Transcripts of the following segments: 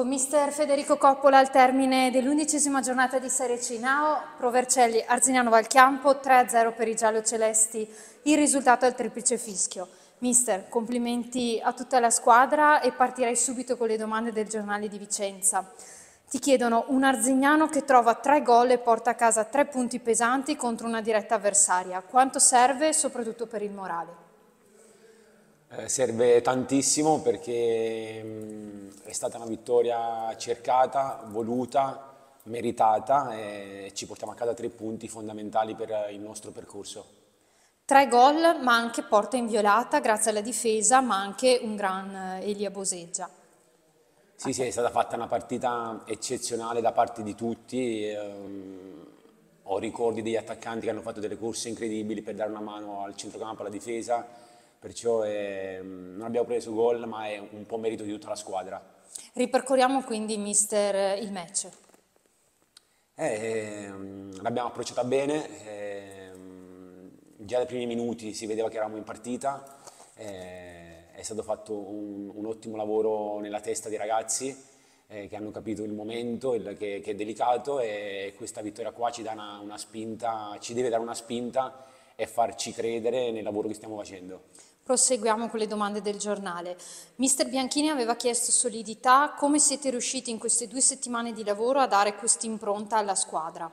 Con mister Federico Coppola al termine dell'undicesima giornata di Serie C Nao, Provercelli, Arzignano Valchiampo, 3-0 per i giallo-celesti, il risultato è il triplice fischio. Mister, complimenti a tutta la squadra e partirei subito con le domande del giornale di Vicenza. Ti chiedono un Arzignano che trova tre gol e porta a casa tre punti pesanti contro una diretta avversaria. Quanto serve soprattutto per il morale? Eh, serve tantissimo perché mh, è stata una vittoria cercata, voluta, meritata e ci portiamo a casa tre punti fondamentali per il nostro percorso. Tre gol ma anche porta inviolata grazie alla difesa ma anche un gran eh, Elia Boseggia. Sì, sì, è stata fatta una partita eccezionale da parte di tutti. Ehm, ho ricordi degli attaccanti che hanno fatto delle corse incredibili per dare una mano al centrocampo, alla difesa perciò è, ehm, non abbiamo preso gol ma è un po' merito di tutta la squadra. Ripercorriamo quindi mister il match. Eh, ehm, l'abbiamo approcciata bene, eh, già dai primi minuti si vedeva che eravamo in partita, eh, è stato fatto un, un, ottimo lavoro nella testa dei ragazzi eh, che hanno capito il momento, il, che, che, è delicato e questa vittoria qua ci, una, una spinta, ci deve dare una spinta e farci credere nel lavoro che stiamo facendo. Proseguiamo con le domande del giornale. Mister Bianchini aveva chiesto solidità, come siete riusciti in queste due settimane di lavoro a dare questa impronta alla squadra?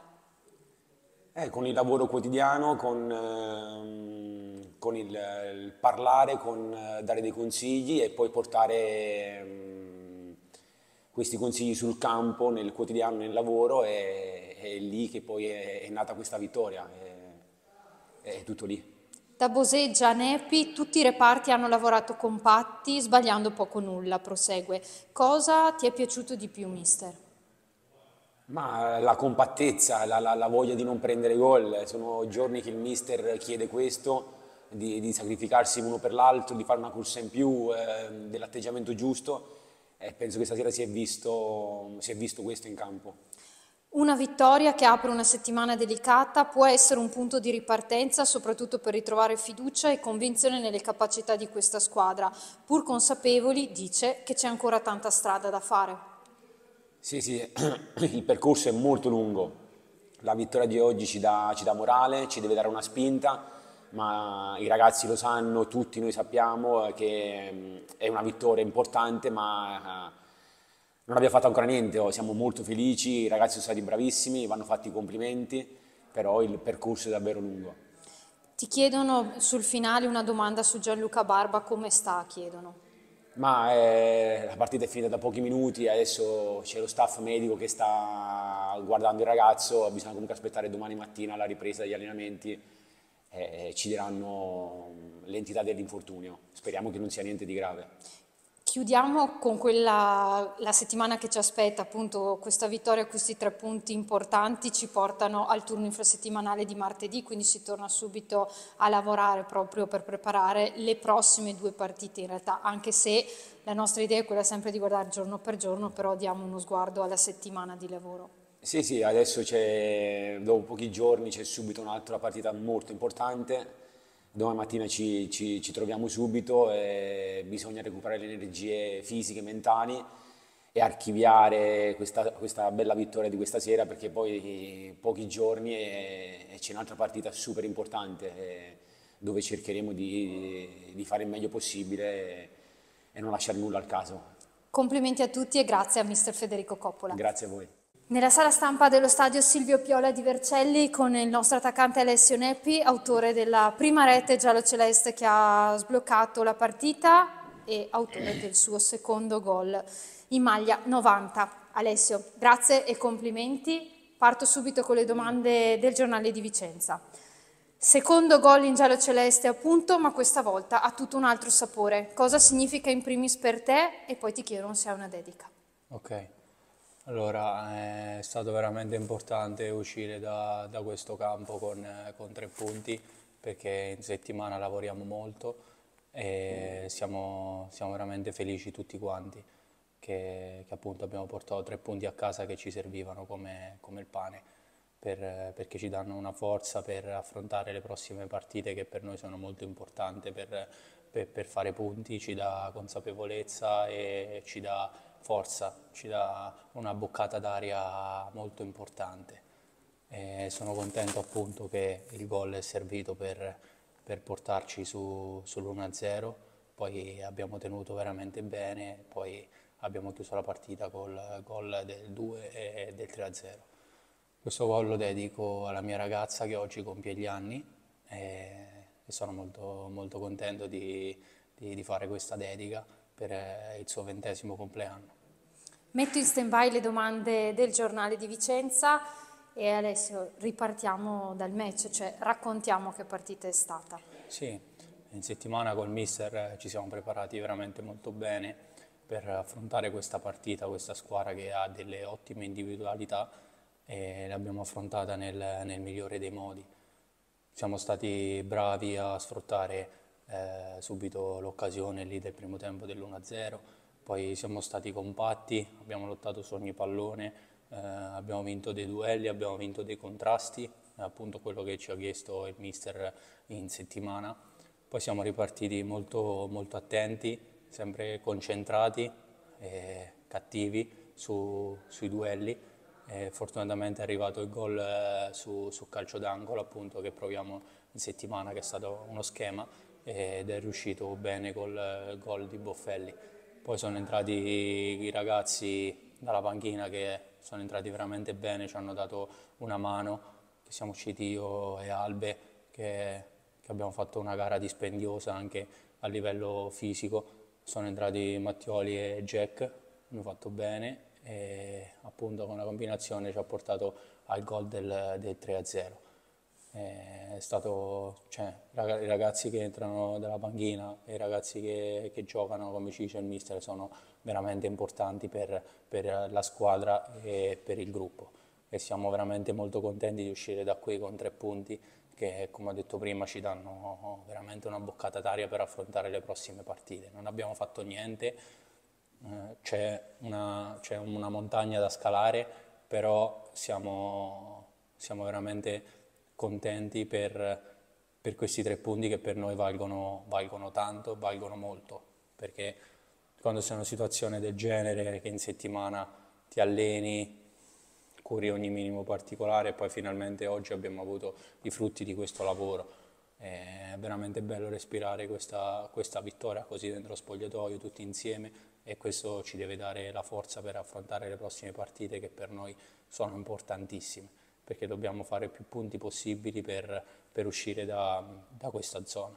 Eh, con il lavoro quotidiano, con, eh, con il, il, parlare, con eh, dare dei consigli e poi portare eh, questi consigli sul campo, nel quotidiano, nel lavoro e è lì che poi è, è nata questa vittoria, è, è tutto lì. Da Boseggia a Nepi tutti i reparti hanno lavorato compatti, sbagliando poco nulla, prosegue. Cosa ti è piaciuto di più, mister? Ma la compattezza, la, la, la voglia di non prendere gol, sono giorni che il mister chiede questo, di, di sacrificarsi uno per l'altro, di fare una corsa in più, eh, dell'atteggiamento giusto e penso che stasera si è visto, si è visto questo in campo. Una vittoria che apre una settimana delicata può essere un punto di ripartenza soprattutto per ritrovare fiducia e convinzione nelle capacità di questa squadra, pur consapevoli, dice, che c'è ancora tanta strada da fare. Sì, sì, il percorso è molto lungo. La vittoria di oggi ci dà, ci dà morale, ci deve dare una spinta, ma i ragazzi lo sanno, tutti noi sappiamo che mm, è una vittoria importante, ma non abbiamo fatto ancora niente, oh, siamo molto felici, i ragazzi sono stati bravissimi, vanno fatti i complimenti, però il percorso è davvero lungo. Ti chiedono sul finale una domanda su Gianluca Barba, come sta? Chiedono. Ma eh, la partita è finita da pochi minuti, adesso c'è lo staff medico che sta guardando il ragazzo, bisogna comunque aspettare domani mattina la ripresa degli allenamenti e ci diranno l'entità dell'infortunio. Speriamo che non sia niente di grave. Chiudiamo con quella, la settimana che ci aspetta, appunto questa vittoria, questi tre punti importanti ci portano al turno infrasettimanale di martedì, quindi si torna subito a lavorare proprio per preparare le prossime due partite in realtà, anche se la nostra idea è quella sempre di guardare giorno per giorno, però diamo uno sguardo alla settimana di lavoro. Sì, sì, adesso dopo pochi giorni c'è subito un'altra partita molto importante, domani mattina ci, ci, ci, troviamo subito e bisogna recuperare le energie fisiche e mentali e archiviare questa, questa, bella vittoria di questa sera perché poi pochi giorni e, e c'è un'altra partita super importante e, dove cercheremo di, di, fare il meglio possibile e, e non lasciare nulla al caso. Complimenti a tutti e grazie a mister Federico Coppola. Grazie a voi. Nella sala stampa dello stadio Silvio Piola di Vercelli con il nostro attaccante Alessio Neppi, autore della prima rete giallo-celeste che ha sbloccato la partita e autore del suo secondo gol in maglia 90. Alessio, grazie e complimenti. Parto subito con le domande del giornale di Vicenza. Secondo gol in giallo-celeste appunto, ma questa volta ha tutto un altro sapore. Cosa significa in primis per te e poi ti chiedo se hai una dedica. Ok. Allora, è stato veramente importante uscire da, da questo campo con, con, tre punti perché in settimana lavoriamo molto e siamo, siamo veramente felici tutti quanti che, che, appunto abbiamo portato tre punti a casa che ci servivano come, come il pane per, perché ci danno una forza per affrontare le prossime partite che per noi sono molto importanti per, per, per fare punti, ci dà consapevolezza e ci dà forza, ci dà una boccata d'aria molto importante. E sono contento appunto che il gol è servito per, per portarci su, sull'1-0, poi abbiamo tenuto veramente bene, poi abbiamo chiuso la partita col gol del 2 e del 3-0. Questo gol lo dedico alla mia ragazza che oggi compie gli anni e, sono molto, molto contento di, di, di fare questa dedica per il suo ventesimo compleanno. Metto in stand-by le domande del giornale di Vicenza e Alessio ripartiamo dal match, cioè raccontiamo che partita è stata. Sì, in settimana col mister eh, ci siamo preparati veramente molto bene per affrontare questa partita, questa squadra che ha delle ottime individualità e l'abbiamo affrontata nel, nel migliore dei modi. Siamo stati bravi a sfruttare eh, subito l'occasione lì del primo tempo dell'1-0, poi siamo stati compatti, abbiamo lottato su ogni pallone, eh, abbiamo vinto dei duelli, abbiamo vinto dei contrasti, appunto quello che ci ha chiesto il mister in settimana. Poi siamo ripartiti molto, molto attenti, sempre concentrati e cattivi su, sui duelli. E fortunatamente è arrivato il gol eh, su, su calcio d'angolo appunto che proviamo in settimana che è stato uno schema ed è riuscito bene col gol di Boffelli. Poi sono entrati i ragazzi dalla panchina che sono entrati veramente bene, ci hanno dato una mano, che siamo usciti io e Albe, che, che abbiamo fatto una gara dispendiosa anche a livello fisico. Sono entrati Mattioli e Jack, hanno fatto bene e appunto con la combinazione ci ha portato al gol del, del 3-0 è stato, cioè, i ragazzi che entrano dalla panchina e i ragazzi che, che, giocano, come ci dice il mister, sono veramente importanti per, per, la squadra e per il gruppo. E siamo veramente molto contenti di uscire da qui con tre punti che, come ho detto prima, ci danno veramente una boccata d'aria per affrontare le prossime partite. Non abbiamo fatto niente, eh, c'è, una, una montagna da scalare, però siamo, siamo veramente contenti per, per, questi tre punti che per noi valgono, valgono tanto, valgono molto, perché quando sei in una situazione del genere, che in settimana ti alleni, curi ogni minimo particolare e poi finalmente oggi abbiamo avuto i frutti di questo lavoro. È veramente bello respirare questa, questa vittoria così dentro lo spogliatoio, tutti insieme e questo ci deve dare la forza per affrontare le prossime partite che per noi sono importantissime perché dobbiamo fare più punti possibili per, per uscire da, da, questa zona.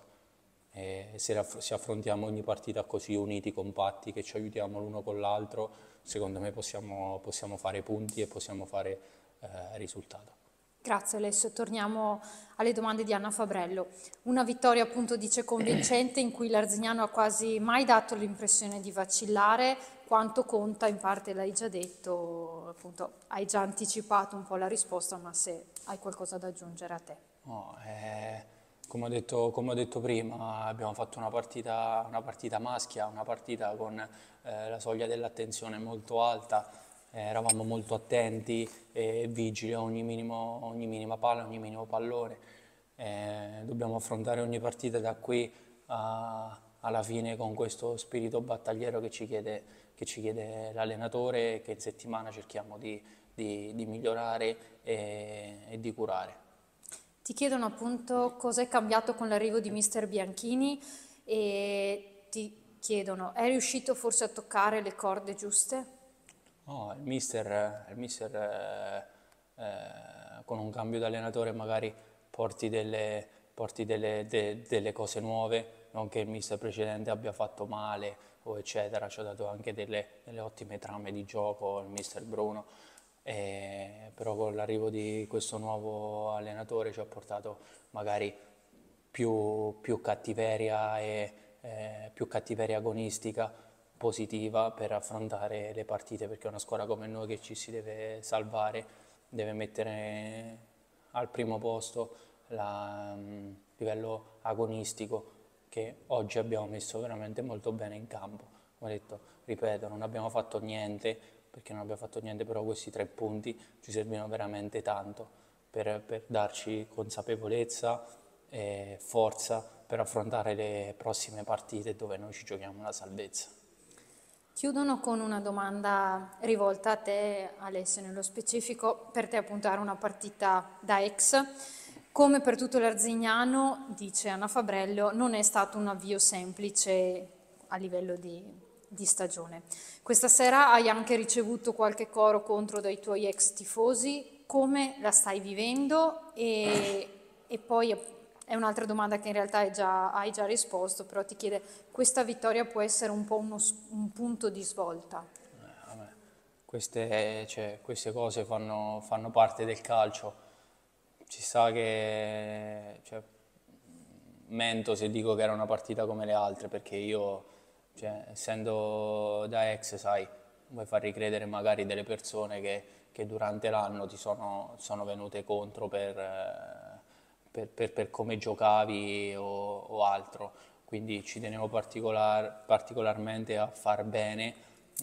E se, se, affrontiamo ogni partita così uniti, compatti, che ci aiutiamo l'uno con l'altro, secondo me possiamo, possiamo, fare punti e possiamo fare eh, risultato. Grazie Alessio, torniamo alle domande di Anna Fabrello. Una vittoria appunto dice convincente in cui l'Arzignano ha quasi mai dato l'impressione di vacillare, quanto conta, in parte l'hai già detto, appunto hai già anticipato un po' la risposta, ma se hai qualcosa da aggiungere a te. No, eh, come, ho detto, come, ho detto, prima, abbiamo fatto una partita, una partita maschia, una partita con eh, la soglia dell'attenzione molto alta, eh, eravamo molto attenti e vigili a ogni, minimo, ogni minima palla, ogni minimo pallone. Eh, dobbiamo affrontare ogni partita da qui a, alla fine con questo spirito battagliero che ci chiede che ci chiede l'allenatore e che in settimana cerchiamo di, di, di migliorare e, e, di curare. Ti chiedono appunto cosa è cambiato con l'arrivo di mister Bianchini e ti chiedono è riuscito forse a toccare le corde giuste? No, il mister, il mister eh, eh, con un cambio di allenatore magari porti delle, porti delle, de, delle cose nuove, non che il mister precedente abbia fatto male o eccetera, ci ha dato anche delle, delle ottime trame di gioco il mister Bruno, e, però con l'arrivo di questo nuovo allenatore ci ha portato magari più, più cattiveria e eh, più cattiveria agonistica positiva per affrontare le partite perché una squadra come noi che ci si deve salvare deve mettere al primo posto il mm, livello agonistico che oggi abbiamo messo veramente molto bene in campo. Come detto, ripeto, non abbiamo fatto niente, perché non abbiamo fatto niente, però questi tre punti ci servivano veramente tanto per, per darci consapevolezza e forza per affrontare le prossime partite dove noi ci giochiamo la salvezza. Chiudono con una domanda rivolta a te, Alessio, nello specifico, per te appunto era una partita da ex. Come per tutto l'Arzignano, dice Anna Fabrello, non è stato un avvio semplice a livello di, di stagione. Questa sera hai anche ricevuto qualche coro contro dai tuoi ex tifosi, come la stai vivendo? E, e poi è un'altra domanda che in realtà hai già, hai già, risposto, però ti chiede, questa vittoria può essere un po' uno, un punto di svolta? Eh, queste, cioè, queste, cose fanno, fanno, parte del calcio, ci sa che cioè, mento se dico che era una partita come le altre, perché io, cioè, essendo da ex, sai, vuoi far ricredere magari delle persone che, che durante l'anno ti sono, sono venute contro per... Eh, per, per, per come giocavi o, o, altro. Quindi ci tenevo particolar, particolarmente a far bene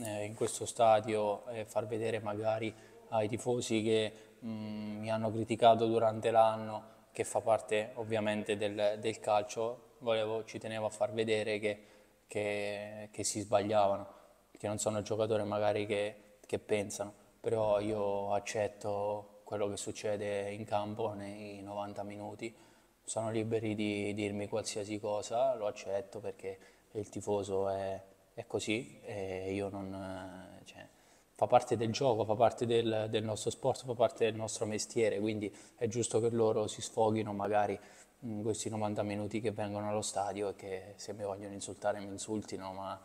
eh, in questo stadio e far vedere magari ai tifosi che mh, mm, mi hanno criticato durante l'anno, che fa parte ovviamente del, del calcio, Volevo, ci tenevo a far vedere che, che, che, si sbagliavano, che non sono giocatori magari che, che pensano, però io accetto quello che succede in campo nei 90 minuti. Sono liberi di dirmi qualsiasi cosa, lo accetto perché il tifoso è, è così e io non... Cioè, fa parte del gioco, fa parte del, del, nostro sport, fa parte del nostro mestiere, quindi è giusto che loro si sfoghino magari in questi 90 minuti che vengono allo stadio e che se mi vogliono insultare mi insultino, ma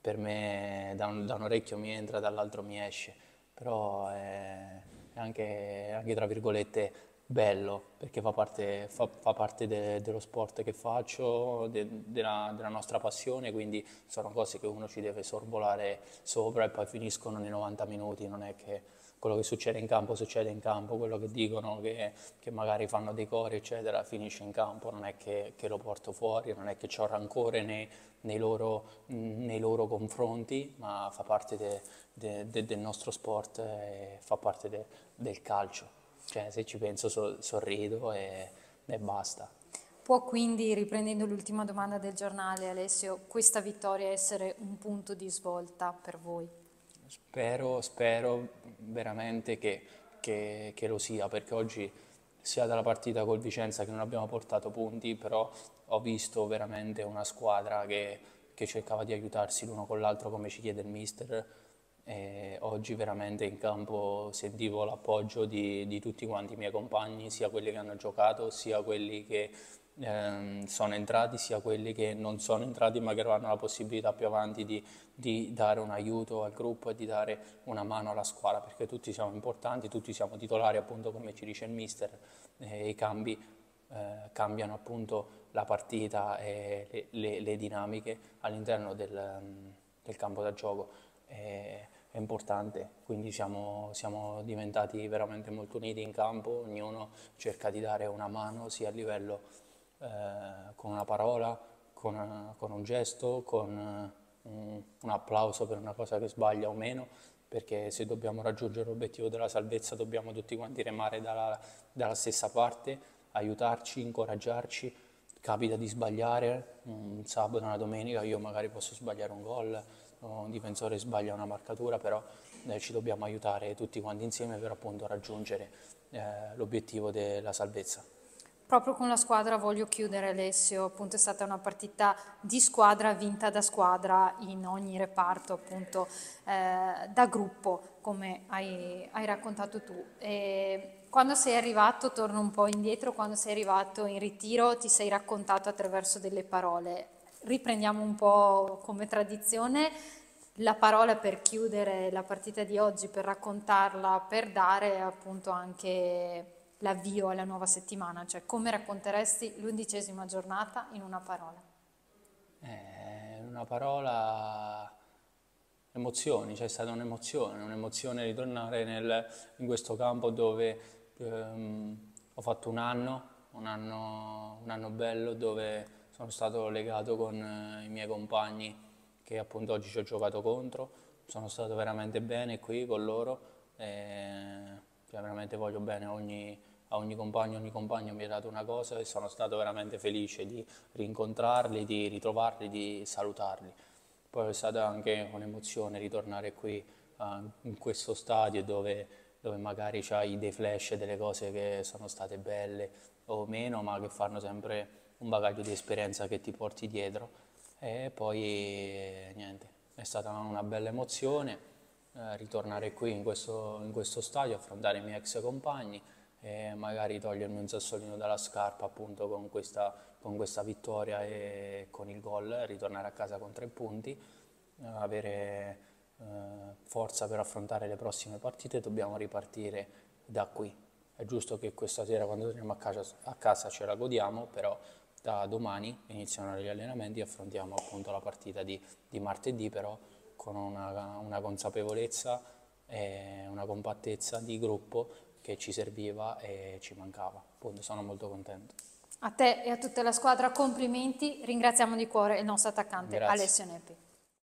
per me da un, da un orecchio mi entra, dall'altro mi esce, però è, anche, anche tra virgolette bello perché fa parte, fa, fa parte de, dello sport che faccio, de, della, della, nostra passione, quindi sono cose che uno ci deve sorvolare sopra e poi finiscono nei 90 minuti, non è che quello che succede in campo succede in campo, quello che dicono che, che magari fanno dei cori eccetera finisce in campo, non è che, che lo porto fuori, non è che ho rancore nei, nei, loro, nei, loro, confronti, ma fa parte de, de, de, del nostro sport e fa parte del calcio. Cioè, se ci penso so, sorrido e, e basta. Può quindi, riprendendo l'ultima domanda del giornale, Alessio, questa vittoria essere un punto di svolta per voi? Spero, spero veramente che, che, che, lo sia, perché oggi sia dalla partita col Vicenza che non abbiamo portato punti, però ho visto veramente una squadra che, che cercava di aiutarsi l'uno con l'altro come ci chiede il mister. E oggi veramente in campo sentivo l'appoggio di, di tutti quanti i miei compagni, sia quelli che hanno giocato, sia quelli che eh, sono entrati sia quelli che non sono entrati ma che avranno la possibilità più avanti di, di, dare un aiuto al gruppo e di dare una mano alla squadra perché tutti siamo importanti, tutti siamo titolari appunto come ci dice il mister e i cambi eh, cambiano appunto la partita e le, le, le dinamiche all'interno del, del, campo da gioco. È, è importante, quindi siamo, siamo diventati veramente molto uniti in campo, ognuno cerca di dare una mano sia a livello eh, con una parola, con, con un gesto, con eh, un, un, applauso per una cosa che sbaglia o meno, perché se dobbiamo raggiungere l'obiettivo della salvezza dobbiamo tutti quanti remare dalla, dalla stessa parte, aiutarci, incoraggiarci. Capita di sbagliare un sabato, una domenica, io magari posso sbagliare un gol, un difensore sbaglia una marcatura, però eh, ci dobbiamo aiutare tutti quanti insieme per appunto raggiungere eh, l'obiettivo della salvezza. Proprio con la squadra voglio chiudere Alessio, appunto è stata una partita di squadra vinta da squadra in ogni reparto, appunto eh, da gruppo, come hai, hai raccontato tu. E quando sei arrivato, torno un po' indietro, quando sei arrivato in ritiro ti sei raccontato attraverso delle parole. Riprendiamo un po' come tradizione la parola per chiudere la partita di oggi, per raccontarla, per dare appunto anche l'avvio alla nuova settimana, cioè come racconteresti l'undicesima giornata in una parola? Eh, una parola, emozioni, c'è stata un'emozione, un'emozione ritornare nel, in questo campo dove ehm, ho fatto un anno, un anno, un anno bello dove sono stato legato con eh, i miei compagni che appunto oggi ci ho giocato contro, sono stato veramente bene qui con loro. E, cioè veramente voglio bene ogni, a ogni compagno, ogni compagno mi ha dato una cosa e sono stato veramente felice di rincontrarli, di ritrovarli, di salutarli. poi è stata anche un'emozione ritornare qui uh, in questo stadio dove, dove magari hai dei flash, delle cose che sono state belle o meno, ma che fanno sempre un bagaglio di esperienza che ti porti dietro. E poi niente, è stata una bella emozione eh, ritornare qui in questo, in questo stadio, affrontare i miei ex compagni e magari togliermi un sassolino dalla scarpa appunto con questa, con questa vittoria e con il gol, ritornare a casa con tre punti, eh, avere eh, forza per affrontare le prossime partite, dobbiamo ripartire da qui. È giusto che questa sera quando torniamo a casa, a casa ce la godiamo, però da domani iniziano gli allenamenti e affrontiamo appunto la partita di, di martedì, però con una, una consapevolezza e una compattezza di gruppo che ci serviva e ci mancava. Appunto, sono molto contento. A te e a tutta la squadra complimenti, ringraziamo di cuore il nostro attaccante Grazie. Alessio Neppi.